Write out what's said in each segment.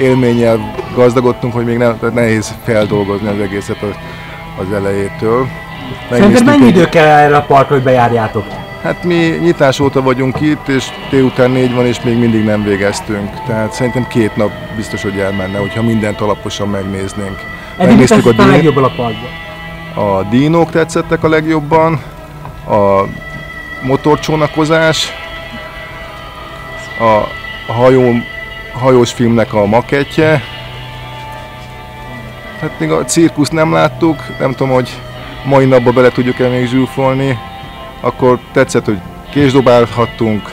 élménnyel gazdagodtunk, hogy még nem, nehéz feldolgozni az egészet az, az elejétől. Szerinted mennyi idő kell erre a parkra, hogy bejárjátok? Hát mi nyitás óta vagyunk itt, és délután négy van, és még mindig nem végeztünk. Tehát szerintem két nap biztos, hogy elmenne, hogyha mindent alaposan megnéznénk. Eddig tetszett a, a legjobban a parkban? A dínók tetszettek a legjobban, a motorcsónakozás, a hajó, hajós filmnek a maketje. Hát még a cirkusz nem láttuk, nem tudom, hogy mai napba bele tudjuk-e még zsúfolni. Akkor tetszett, hogy késdobálhattunk,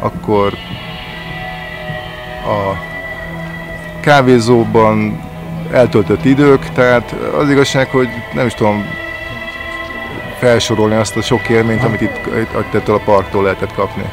akkor a kávézóban eltöltött idők, tehát az igazság, hogy nem is tudom felsorolni azt a sok élményt, amit itt, itt ettől a parktól lehetett kapni.